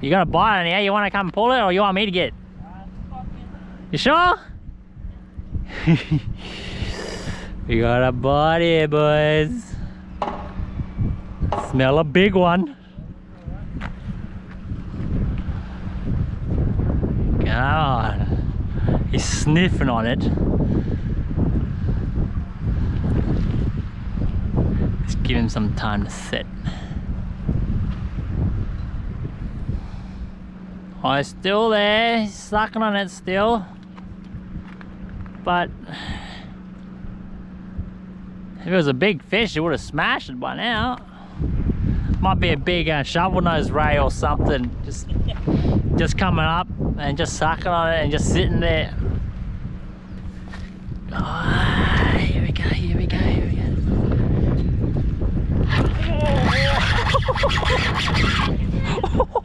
You got a bite on here, you wanna come pull it or you want me to get it? You sure? we got a body, boys. Smell a big one. Come on. He's sniffing on it. Let's give him some time to sit. Oh, he's still there. Sucking on it still. But if it was a big fish, it would have smashed it by now. Might be a big uh, shovel nose ray or something. Just, just coming up and just sucking on it and just sitting there. Oh, here we go, here we go, here we go.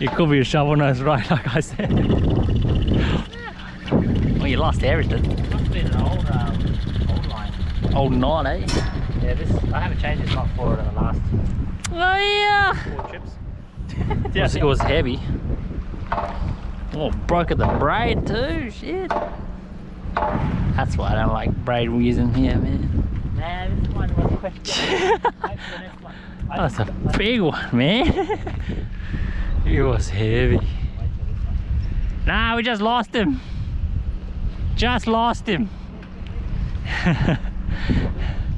it could be a shovel nose ray, like I said. well, you lost everything. Must have been an old, um, old line. Old nine, eh? Yeah, this I haven't changed this one for it in the last Oh yeah. four trips. It was, it was heavy. Oh, broke at the braid too. Shit. That's why I don't like braid using here, man. Nah, this one was question. Wait for the next one. I That's a big one, man. It was heavy. Wait for this one. Nah, we just lost him. Just lost him.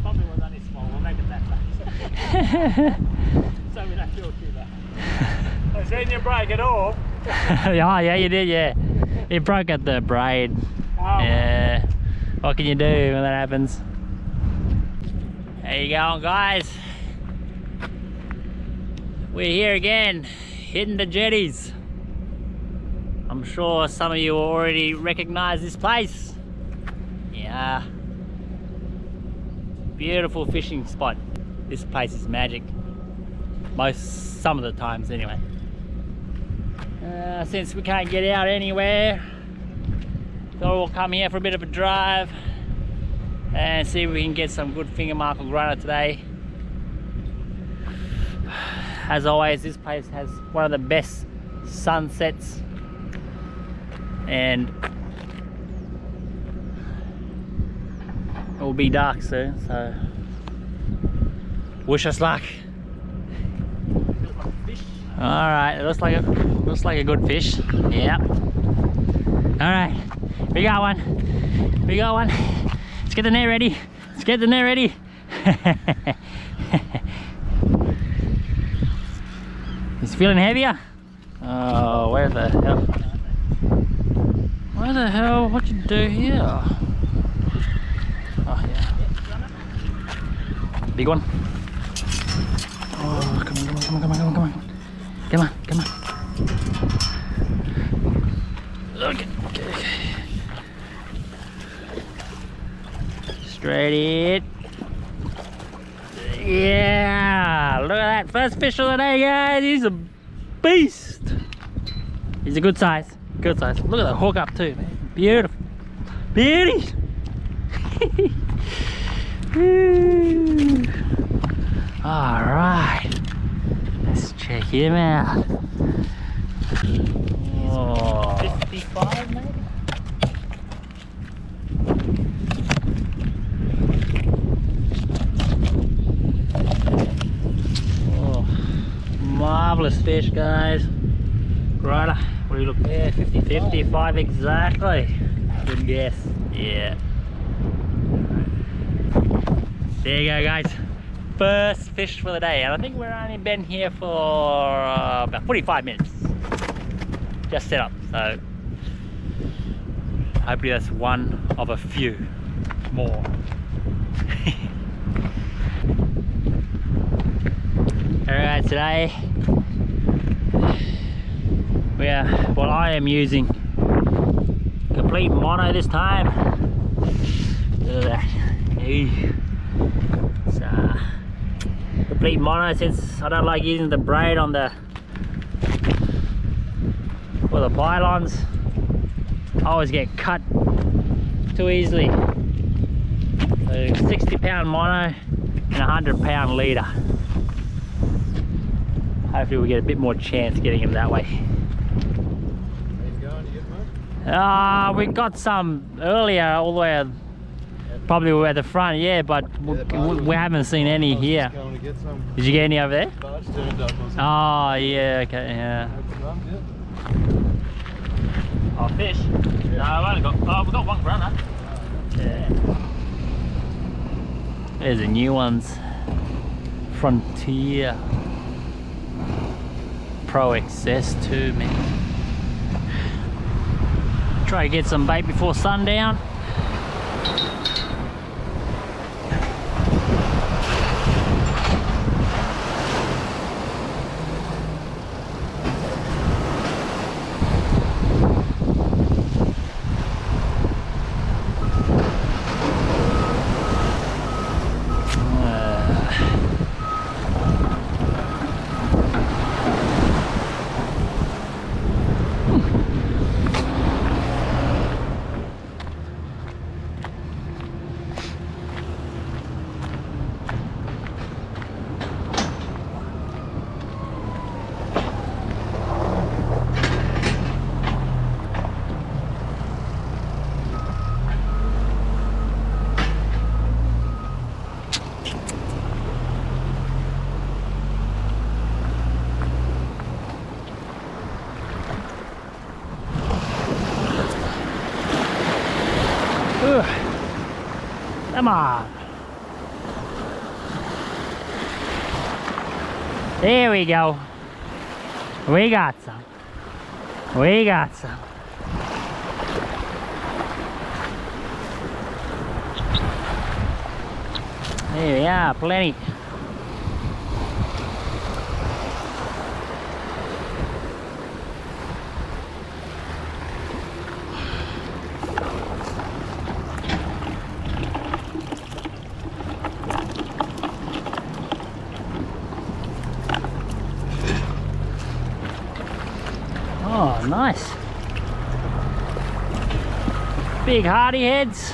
Probably was only small. We'll make it that size. so we don't feel too bad. I seen you break it off. yeah, yeah, you did, yeah. It broke at the braid. Oh, Yeah. What can you do when that happens? There you go, guys. We're here again, hitting the jetties. I'm sure some of you already recognize this place. Yeah. Beautiful fishing spot. This place is magic. Most, some of the times anyway. Uh, since we can't get out anywhere, thought we'll come here for a bit of a drive and see if we can get some good finger markle grunter today. As always, this place has one of the best sunsets and it will be dark soon, so wish us luck. All right, it looks like a looks like a good fish. Yep. All right, we got one. We got one. Let's get the net ready. Let's get the net ready. He's feeling heavier. Oh, where the hell? Where the hell? What you do here? Oh yeah. Big one. Oh, come on, come on, come on, come on, come on, come on. Come on, come on. Okay, okay, okay. Straight it. Yeah, look at that first fish of the day, guys. He's a beast. He's a good size, good size. Look at the hook up too, man. Beautiful, beauty. All right. Let's check him out. Oh, 55 maybe? oh, marvelous fish, guys. Right, what do you look? Yeah, 55. 55 exactly. Good guess. Yeah. There you go, guys. First fish for the day, and I think we've only been here for uh, about 45 minutes. Just set up, so hopefully that's one of a few more. Alright, today we are, well I am using complete mono this time. Look at that. Hey. Uh, complete mono since I don't like using the braid on the well the pylons. I always get cut too easily. So 60 pound mono and 100 pound leader. hopefully we get a bit more chance getting him that way. Ah, we got some earlier all the way probably at the front, yeah, but we, we- we haven't seen any here. Going to get some Did you get any over there? barge turned up or something. Oh, yeah, okay, yeah. Open up, yeah. Oh. No, I've only got, oh, we've got one grunter. Yeah. There's the new ones. Frontier. Pro XS2, man. Try to get some bait before sundown. Uh, Ugh. Come on. There we go. We got some. We got some. There we are, plenty. Oh, nice. Big hardy heads.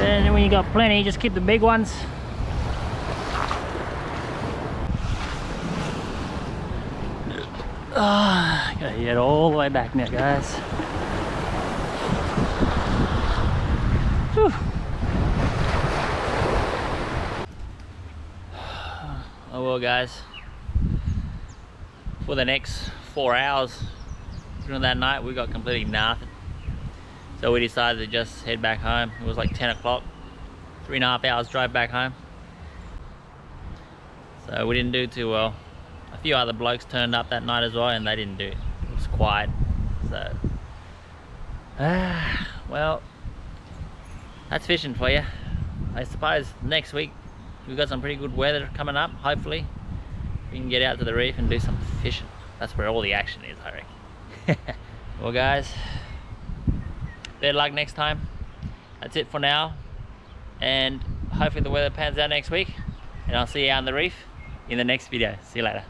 And when you got plenty, just keep the big ones. Ah, gotta get all the way back now, guys. Whew. Oh well guys, for the next four hours during that night we got completely nothing. So we decided to just head back home. It was like 10 o'clock, three and a half hours drive back home. So we didn't do too well. A few other blokes turned up that night as well and they didn't do, it It was quiet. So, ah, well, that's fishing for you. I suppose next week we've got some pretty good weather coming up. Hopefully, we can get out to the reef and do some fishing. That's where all the action is, I reckon. well, guys, better luck next time. That's it for now, and hopefully the weather pans out next week. And I'll see you out on the reef in the next video. See you later.